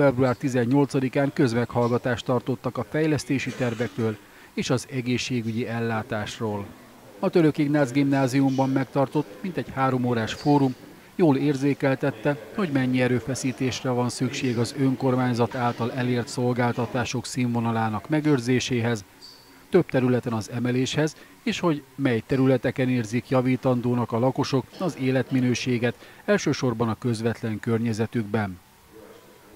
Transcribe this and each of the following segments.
február 18-án közmeghallgatást tartottak a fejlesztési tervekről és az egészségügyi ellátásról. A Török Ignác gimnáziumban megtartott mintegy három órás fórum jól érzékeltette, hogy mennyi erőfeszítésre van szükség az önkormányzat által elért szolgáltatások színvonalának megőrzéséhez, több területen az emeléshez, és hogy mely területeken érzik javítandónak a lakosok az életminőséget, elsősorban a közvetlen környezetükben.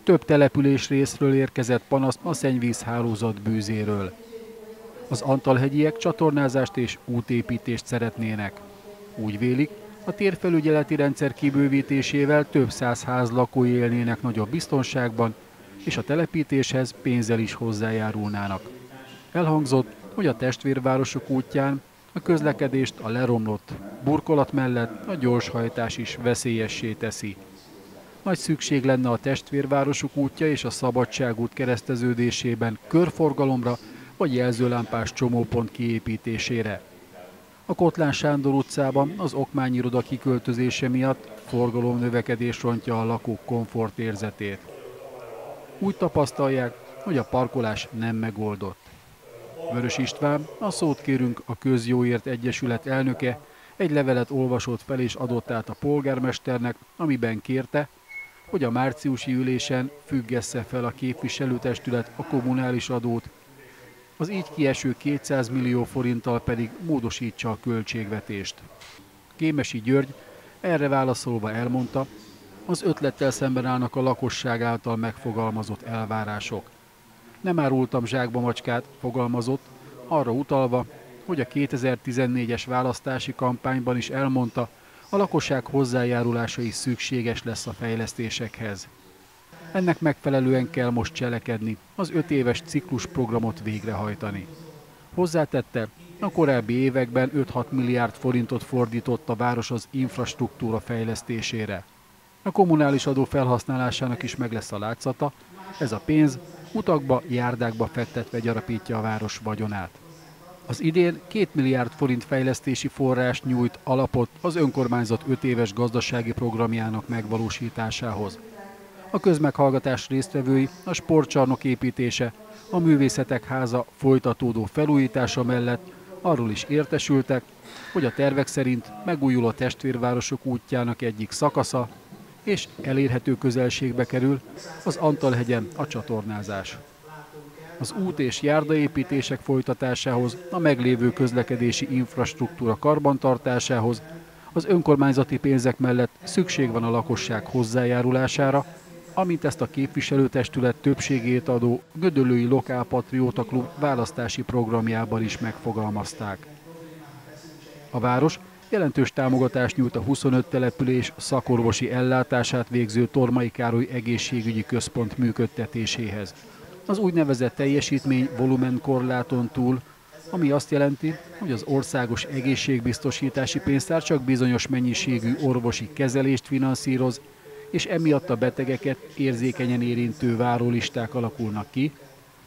Több település részről érkezett panasz a szennyvíz hálózat bűzéről. Az Antalhegyiek csatornázást és útépítést szeretnének. Úgy vélik, a térfelügyeleti rendszer kibővítésével több száz ház lakói élnének nagyobb biztonságban, és a telepítéshez pénzzel is hozzájárulnának. Elhangzott, hogy a testvérvárosok útján a közlekedést a leromlott burkolat mellett a gyorshajtás is veszélyessé teszi. Nagy szükség lenne a testvérvárosok útja és a Szabadságút kereszteződésében körforgalomra vagy jelzőlámpás csomópont kiépítésére. A Kotlán Sándor utcában az okmányiroda kiköltözése miatt forgalom növekedés rontja a lakók komfortérzetét. Úgy tapasztalják, hogy a parkolás nem megoldott. Vörös István, a szót kérünk a Közjóért Egyesület elnöke, egy levelet olvasott fel és adott át a polgármesternek, amiben kérte, hogy a márciusi ülésen függesse fel a képviselőtestület a kommunális adót, az így kieső 200 millió forinttal pedig módosítsa a költségvetést. Kémesi György erre válaszolva elmondta, az ötlettel szemben állnak a lakosság által megfogalmazott elvárások. Nem árultam zsákba macskát, fogalmazott, arra utalva, hogy a 2014-es választási kampányban is elmondta, a lakosság hozzájárulása is szükséges lesz a fejlesztésekhez. Ennek megfelelően kell most cselekedni, az öt éves ciklus programot végrehajtani. Hozzátette, a korábbi években 5-6 milliárd forintot fordított a város az infrastruktúra fejlesztésére. A kommunális adó felhasználásának is meg lesz a látszata, ez a pénz utakba, járdákba fektetve gyarapítja a város vagyonát. Az idén 2 milliárd forint fejlesztési forrást nyújt alapot az önkormányzat 5 éves gazdasági programjának megvalósításához. A közmeghallgatás résztvevői a sportcsarnok építése, a művészetek háza folytatódó felújítása mellett arról is értesültek, hogy a tervek szerint megújul a testvérvárosok útjának egyik szakasza, és elérhető közelségbe kerül az Antalhegyen a csatornázás. Az út és járdaépítések folytatásához, a meglévő közlekedési infrastruktúra karbantartásához, az önkormányzati pénzek mellett szükség van a lakosság hozzájárulására, amint ezt a képviselőtestület többségét adó Gödöllői Lokálpatrióta Klub választási programjában is megfogalmazták. A város jelentős támogatást nyújt a 25 település szakorvosi ellátását végző Tormai Károly egészségügyi központ működtetéséhez. Az úgynevezett teljesítmény volumenkorláton túl, ami azt jelenti, hogy az országos egészségbiztosítási pénztár csak bizonyos mennyiségű orvosi kezelést finanszíroz, és emiatt a betegeket érzékenyen érintő várólisták alakulnak ki,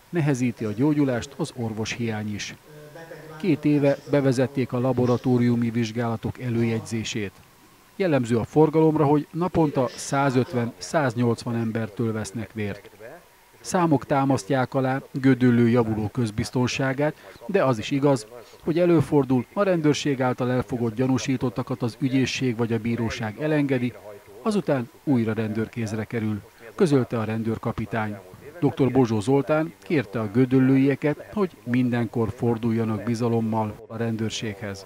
nehezíti a gyógyulást az orvoshiány is. Két éve bevezették a laboratóriumi vizsgálatok előjegyzését. Jellemző a forgalomra, hogy naponta 150-180 embertől vesznek vért. Számok támasztják alá gödöllő javuló közbiztonságát, de az is igaz, hogy előfordul, a rendőrség által elfogott gyanúsítottakat az ügyészség vagy a bíróság elengedi, azután újra rendőrkézre kerül, közölte a rendőrkapitány. Dr. Bozsó Zoltán kérte a gödöllőieket, hogy mindenkor forduljanak bizalommal a rendőrséghez.